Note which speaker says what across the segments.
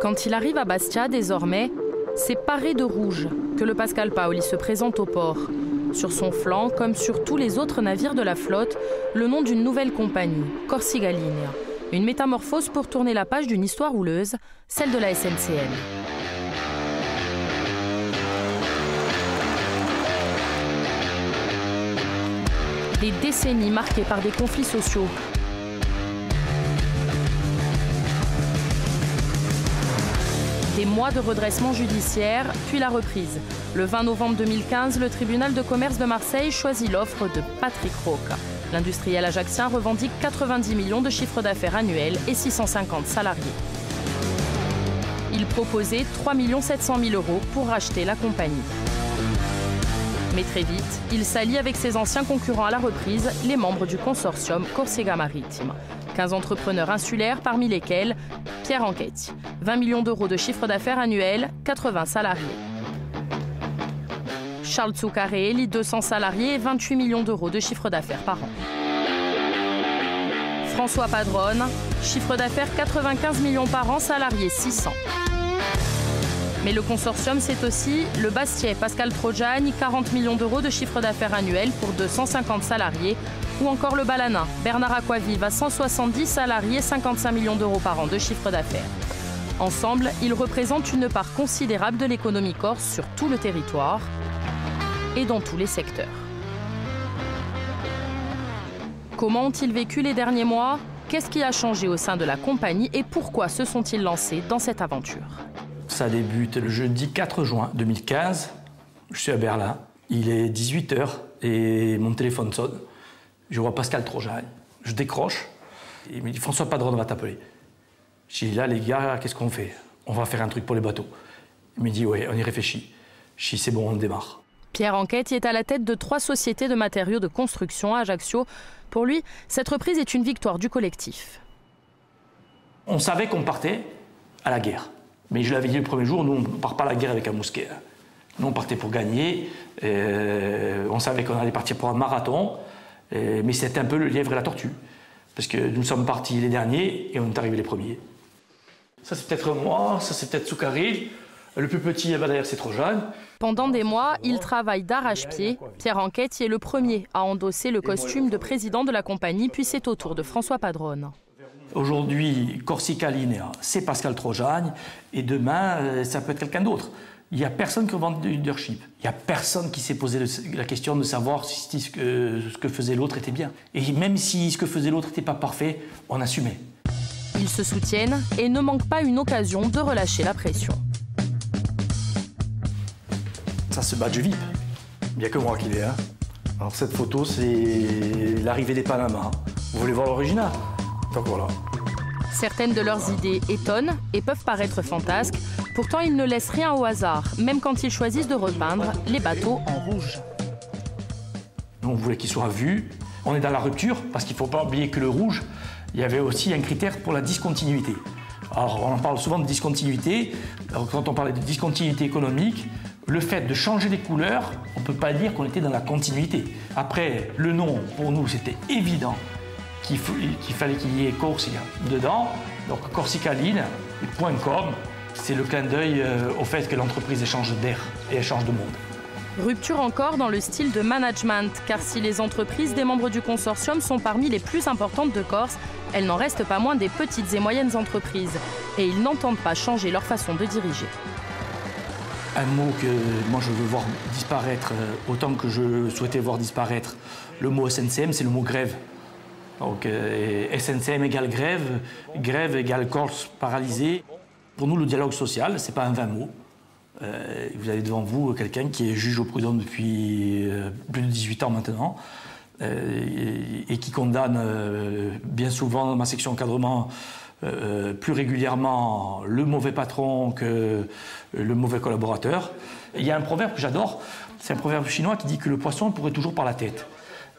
Speaker 1: Quand il arrive à Bastia, désormais, c'est paré de rouge que le Pascal Paoli se présente au port. Sur son flanc, comme sur tous les autres navires de la flotte, le nom d'une nouvelle compagnie, Corsica. Une métamorphose pour tourner la page d'une histoire houleuse, celle de la SNCL. Des décennies marquées par des conflits sociaux, des mois de redressement judiciaire, puis la reprise. Le 20 novembre 2015, le tribunal de commerce de Marseille choisit l'offre de Patrick Roca. L'industriel ajaxien revendique 90 millions de chiffre d'affaires annuel et 650 salariés. Il proposait 3 700 000 euros pour racheter la compagnie. Mais très vite, il s'allie avec ses anciens concurrents à la reprise, les membres du consortium Corsega Maritime. 15 entrepreneurs insulaires, parmi lesquels Pierre Enquête. 20 millions d'euros de chiffre d'affaires annuel, 80 salariés. Charles Zuccarelli, 200 salariés et 28 millions d'euros de chiffre d'affaires par an. François Padrone, chiffre d'affaires 95 millions par an, salariés 600. Mais le consortium, c'est aussi le Bastier Pascal Trojani, 40 millions d'euros de chiffre d'affaires annuel pour 250 salariés, ou encore le Balanin, Bernard Aquavive à 170 salariés, 55 millions d'euros par an de chiffre d'affaires. Ensemble, ils représentent une part considérable de l'économie corse sur tout le territoire et dans tous les secteurs. Comment ont-ils vécu les derniers mois? Qu'est-ce qui a changé au sein de la compagnie et pourquoi se sont-ils lancés dans cette aventure?
Speaker 2: Ça débute le jeudi 4 juin 2015. Je suis à Berlin. Il est 18h et mon téléphone sonne. Je vois Pascal Trojan. Je décroche. Il me dit François Padron va t'appeler. Je dis là, les gars, qu'est-ce qu'on fait? On va faire un truc pour les bateaux. Il me dit oui, on y réfléchit. Je dis c'est bon, on démarre.
Speaker 1: Pierre Enquête est à la tête de trois sociétés de matériaux de construction à Ajaccio. Pour lui, cette reprise est une victoire du collectif.
Speaker 2: On savait qu'on partait à la guerre. Mais je l'avais dit le premier jour, nous, on ne part pas à la guerre avec un mousquet. Nous, on partait pour gagner. Euh, on savait qu'on allait partir pour un marathon. Euh, mais c'était un peu le lièvre et la tortue. Parce que nous sommes partis les derniers et on est arrivés les premiers. Ça, c'est peut-être moi, ça, c'est peut-être Soukaril. Le plus petit, eh ben, d'ailleurs, c'est trop jeune.
Speaker 1: Pendant des mois, il travaille d'arrache-pied. Pierre Enquête est le premier à endosser le costume de président de la compagnie, puis c'est au tour de François Padrone.
Speaker 2: Aujourd'hui, Corsica Linea, c'est Pascal Trojagne, et demain, euh, ça peut être quelqu'un d'autre. Il n'y a personne qui vend du leadership. Il n'y a personne qui s'est posé la question de savoir si ce que, ce que faisait l'autre était bien. Et même si ce que faisait l'autre n'était pas parfait, on assumait.
Speaker 1: Ils se soutiennent et ne manquent pas une occasion de relâcher la pression.
Speaker 2: Ça se badge VIP. Il n'y a que moi qui l'ai. Hein. Alors cette photo, c'est l'arrivée des Panama. Vous voulez voir l'original? Donc voilà.
Speaker 1: Certaines de leurs idées étonnent et peuvent paraître fantasques. Pourtant, ils ne laissent rien au hasard, même quand ils choisissent de repeindre les bateaux en rouge.
Speaker 2: On voulait qu'ils soient vus. On est dans la rupture, parce qu'il ne faut pas oublier que le rouge, il y avait aussi un critère pour la discontinuité. Alors, on en parle souvent de discontinuité. quand on parlait de discontinuité économique, le fait de changer les couleurs, on ne peut pas dire qu'on était dans la continuité. Après, le nom, pour nous, c'était évident qu'il fallait qu'il y ait Corsica dedans. Donc corsicaline.com, c'est le clin d'œil euh, au fait que l'entreprise échange d'air et échange de monde.
Speaker 1: Rupture encore dans le style de management, car si les entreprises des membres du consortium sont parmi les plus importantes de Corse, elles n'en restent pas moins des petites et moyennes entreprises, et ils n'entendent pas changer leur façon de diriger.
Speaker 2: Un mot que moi je veux voir disparaître, euh, autant que je souhaitais voir disparaître le mot SNCM, c'est le mot grève. Donc euh, SNCM égale grève, grève égale Corse paralysée. Pour nous, le dialogue social, ce n'est pas un vain mot. Euh, vous avez devant vous quelqu'un qui est juge au prud'homme depuis euh, plus de 18 ans maintenant et, qui condamne bien souvent dans ma section encadrement plus régulièrement le mauvais patron que le mauvais collaborateur. il y a un proverbe que j'adore, c'est un proverbe chinois qui dit que le poisson pourrait toujours par la tête.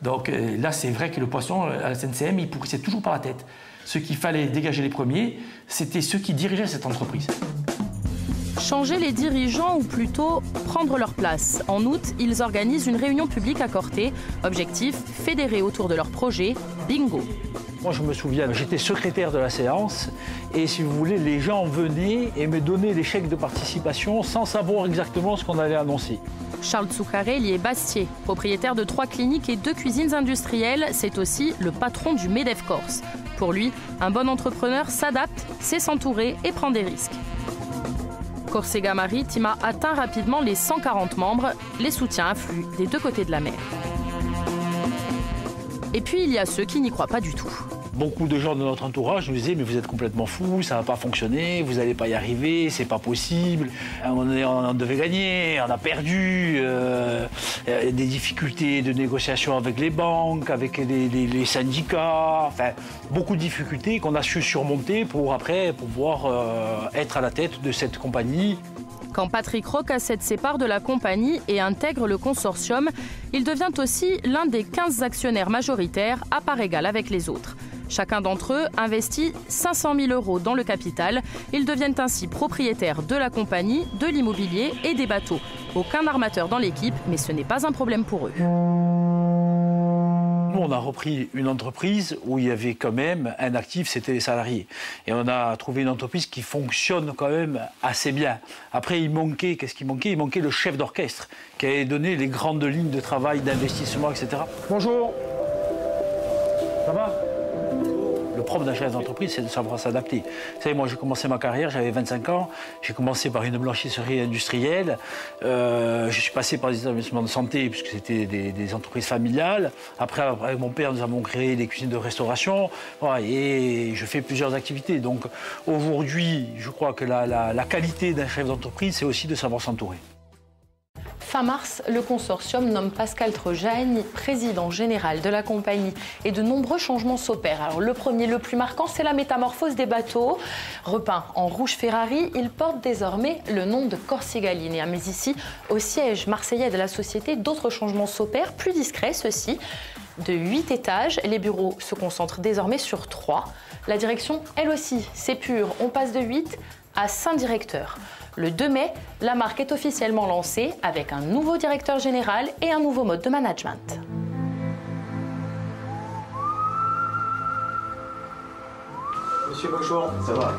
Speaker 2: Donc euh, là, c'est vrai que le poisson, à la SNCM, il pourrissait toujours par la tête. Ce qu'il fallait dégager les premiers, c'était ceux qui dirigeaient cette entreprise.
Speaker 1: changer les dirigeants ou plutôt prendre leur place. En août, ils organisent une réunion publique à Corté. Objectif, fédérer autour de leur projet Bingo.
Speaker 3: Moi, je me souviens, j'étais secrétaire de la séance et si vous voulez, les gens venaient et me donnaient des chèques de participation sans savoir exactement ce qu'on allait annoncer.
Speaker 1: Charles Tsoukarelli est Bastier, propriétaire de trois cliniques et deux cuisines industrielles. C'est aussi le patron du MEDEF Corse. Pour lui, un bon entrepreneur s'adapte, sait s'entourer et prend des risques. Corsega Maritime a atteint rapidement les 140 membres. Les soutiens affluent des deux côtés de la mer. Et puis il y a ceux qui n'y croient pas du tout.
Speaker 3: Beaucoup de gens de notre entourage nous disaient mais vous êtes complètement fou, ça va pas fonctionner, vous n'allez pas y arriver, c'est pas possible. On, devait gagner, on a perdu. Euh, des difficultés de négociation avec les banques, avec les, syndicats, enfin beaucoup de difficultés qu'on a su surmonter pour après pouvoir euh, être à la tête de cette compagnie.
Speaker 1: Quand Patrick Rocasset sépare de la compagnie et intègre le consortium, il devient aussi l'un des 15 actionnaires majoritaires à part égale avec les autres. Chacun d'entre eux investit 500 000 euros dans le capital. Ils deviennent ainsi propriétaires de la compagnie, de l'immobilier et des bateaux. Aucun armateur dans l'équipe, mais ce n'est pas un problème pour eux.
Speaker 3: Nous, on a repris une entreprise où il y avait quand même un actif, c'était les salariés. Et on a trouvé une entreprise qui fonctionne quand même assez bien. Après, il manquait, qu'est-ce qui manquait? Il manquait le chef d'orchestre qui avait donné les grandes lignes de travail, d'investissement, etc. Bonjour. Ça va? Le propre d'un chef d'entreprise, c'est de savoir s'adapter. Vous savez, moi, j'ai commencé ma carrière, j'avais 25 ans. J'ai commencé par une blanchisserie industrielle. Euh, je suis passé par des établissements de santé, puisque c'était des, entreprises familiales. Après, avec mon père, nous avons créé des cuisines de restauration. et je fais plusieurs activités. Donc, aujourd'hui, je crois que la qualité d'un chef d'entreprise, c'est aussi de savoir s'entourer.
Speaker 1: Fin mars, le consortium nomme Pascal Trojagne président général de la compagnie et de nombreux changements s'opèrent. Alors le premier, le plus marquant, c'est la métamorphose des bateaux. Repeint en rouge Ferrari, il porte désormais le nom de Corsica. Mais ici, au siège marseillais de la société, d'autres changements s'opèrent, plus discrets ceux-ci. De 8 étages, les bureaux se concentrent désormais sur 3. La direction, elle aussi, c'est pur. On passe de 8 à 5 directeurs. Le 2 mai, la marque est officiellement lancée avec un nouveau directeur général et un nouveau mode de management.
Speaker 4: Monsieur, bonjour. Ça va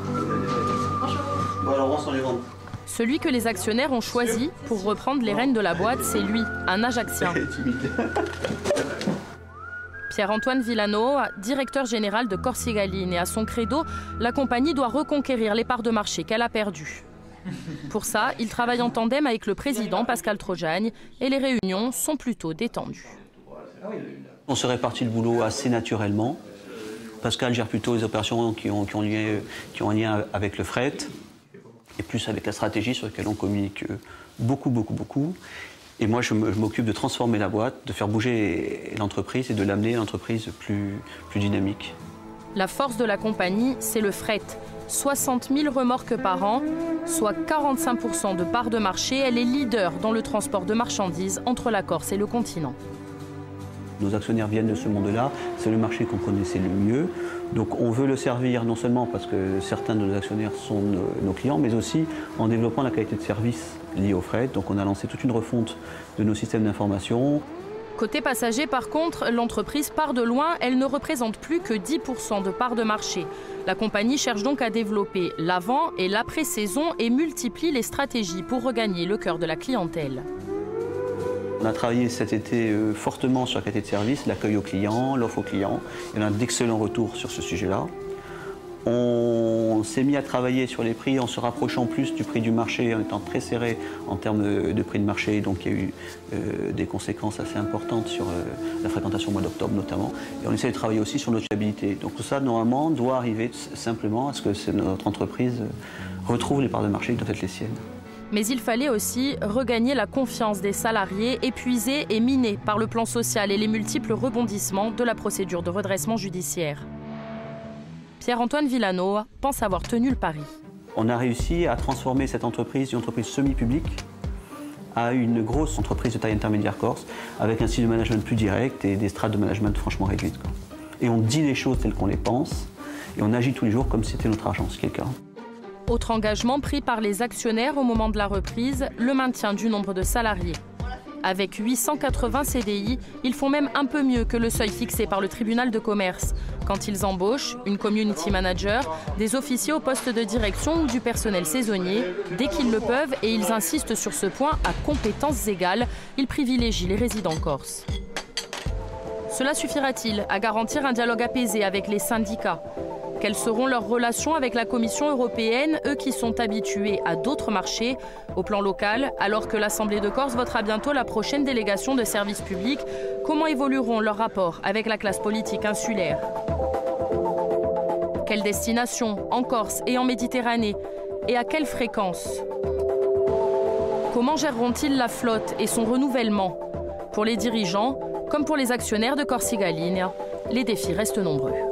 Speaker 4: Bonjour. Bon, alors, on s'en les ventes.
Speaker 1: Celui que les actionnaires ont choisi pour reprendre les rênes de la boîte, c'est lui, un Ajaxien. Pierre-Antoine Villano, directeur général de Corsigaline, et à son credo, la compagnie doit reconquérir les parts de marché qu'elle a perdues. Pour ça, il travaille en tandem avec le président Pascal Trojagne et les réunions sont plutôt détendues.
Speaker 5: On se répartit le boulot assez naturellement. Pascal gère plutôt les opérations qui ont, qui lien, qui ont un lien avec le fret et plus avec la stratégie sur laquelle on communique beaucoup, beaucoup, beaucoup. Et moi, je m'occupe de transformer la boîte, de faire bouger l'entreprise et de l'amener l'entreprise plus, plus dynamique.
Speaker 1: La force de la compagnie, c'est le fret. 60 000 remorques par an, soit 45% de part de marché. Elle est leader dans le transport de marchandises entre la Corse et le continent.
Speaker 5: Nos actionnaires viennent de ce monde-là, c'est le marché qu'on connaissait le mieux. Donc on veut le servir non seulement parce que certains de nos actionnaires sont nos, clients, mais aussi en développant la qualité de service liée au fret. Donc on a lancé toute une refonte de nos systèmes d'information.
Speaker 1: Côté passager, par contre, l'entreprise part de loin. Elle ne représente plus que 10% de part de marché. La compagnie cherche donc à développer l'avant et l'après-saison et multiplie les stratégies pour regagner le cœur de la clientèle.
Speaker 5: On a travaillé cet été euh, fortement sur la qualité de service, l'accueil aux clients, l'offre aux clients. Il y a a d'excellents retours sur ce sujet-là. On s'est mis à travailler sur les prix en se rapprochant plus du prix du marché, en étant très serré en termes de, prix de marché. Donc il y a eu euh, des conséquences assez importantes sur euh, la fréquentation au mois d'octobre notamment. Et on essaie de travailler aussi sur notre fiabilité. Donc tout ça, normalement, doit arriver simplement à ce que notre entreprise retrouve les parts de marché qui doivent être les siennes.
Speaker 1: Mais il fallait aussi regagner la confiance des salariés épuisés et minés par le plan social et les multiples rebondissements de la procédure de redressement judiciaire. Pierre-Antoine Villano pense avoir tenu le pari.
Speaker 5: On a réussi à transformer cette entreprise d'une entreprise semi-publique à une grosse entreprise de taille intermédiaire corse, avec un style de management plus direct et des strates de management franchement réduites. Et on dit les choses telles qu'on les pense, et on agit tous les jours comme si c'était notre argent, ce qui est le cas.
Speaker 1: Autre engagement pris par les actionnaires au moment de la reprise, le maintien du nombre de salariés. Avec 880 CDI, ils font même un peu mieux que le seuil fixé par le tribunal de commerce. Quand ils embauchent une community manager, des officiers au poste de direction ou du personnel saisonnier, dès qu'ils le peuvent, et ils insistent sur ce point à compétences égales, ils privilégient les résidents corses. Cela suffira-t-il à garantir un dialogue apaisé avec les syndicats? Quelles seront leurs relations avec la Commission européenne, eux qui sont habitués à d'autres marchés Au plan local, alors que l'Assemblée de Corse votera bientôt la prochaine délégation de services publics, comment évolueront leurs rapports avec la classe politique insulaire Quelle destination en Corse et en Méditerranée Et à quelle fréquence Comment géreront-ils la flotte et son renouvellement Pour les dirigeants, comme pour les actionnaires de Corsiga Ligne, les défis restent nombreux.